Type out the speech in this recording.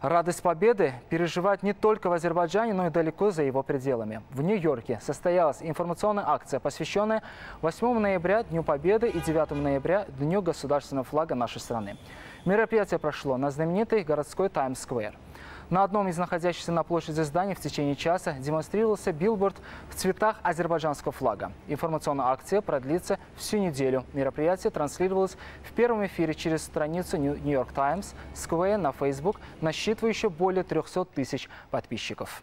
Радость победы переживают не только в Азербайджане, но и далеко за его пределами. В Нью-Йорке состоялась информационная акция, посвященная 8 ноября Дню Победы и 9 ноября Дню государственного флага нашей страны. Мероприятие прошло на знаменитой городской Таймс-сквер. На одном из находящихся на площади зданий в течение часа демонстрировался билборд в цветах азербайджанского флага. Информационная акция продлится всю неделю. Мероприятие транслировалось в первом эфире через страницу New York Times, Square на Facebook, насчитывающую более 300 тысяч подписчиков.